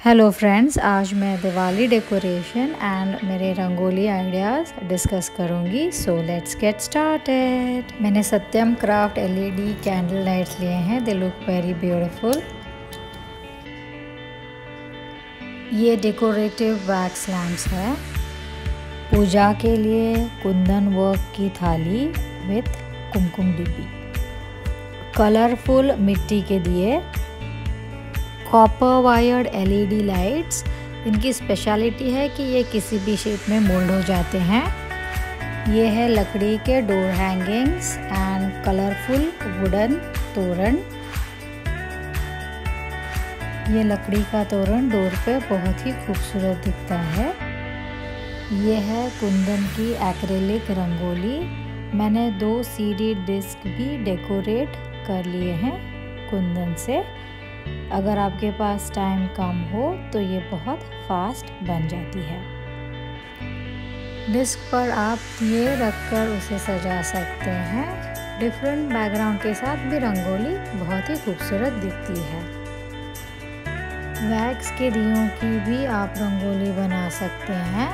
Hello friends आज मैं Diwali decoration and मेरे रंगोली आइडियाज़ डिस्कस करूँगी। सो लेट्स गेट स्टार्टेड मैंने Satyam craft LED candle lights लिए हैं। दे लुक वेरी ब्यूटीफुल ये डेकोरेटिव वैक्स लैम्प्स है। पूजा के लिए कुंदन वर्क की थाली विथ कुमकुम डिब्बी कलरफुल मिट्टी के दिए। कॉपर वायर्ड एलईडी लाइट्स इनकी स्पेशलिटी है कि ये किसी भी शेप में मोल्ड हो जाते हैं। ये है लकड़ी के door hangings and colourful wooden तोरण। ये लकड़ी का तोरण डोर पे बहुत ही खूबसूरत दिखता है। ये है कुंदन की एक्रेलिक रंगोली। मैंने दो सीडी डिस्क भी डेकोरेट कर लिए हैं कुंदन से। अगर आपके पास टाइम कम हो तो ये बहुत फास्ट बन जाती है। डिस्क पर आप दिए रखकर उसे सजा सकते हैं। डिफरेंट बैकग्राउंड के साथ भी रंगोली बहुत ही खूबसूरत दिखती है। वैक्स के दियों की भी आप रंगोली बना सकते हैं।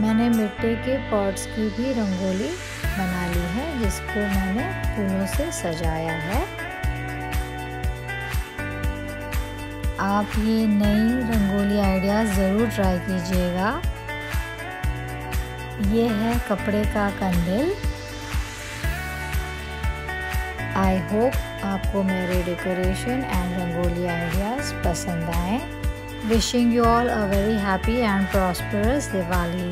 मैंने मिट्टी के पॉट्स की भी रंगोली बना ली है, जिसको मैंने फूलों से सजाया है। आप ये नई रंगोली आइडिया ज़रूर ट्राई कीजिएगा। ये है कपड़े का कंडल। आई होप आपको मेरे डेकोरेशन एंड रंगोली आइडियाज़ पसंद आए। Wishing you all a very happy and prosperous Diwali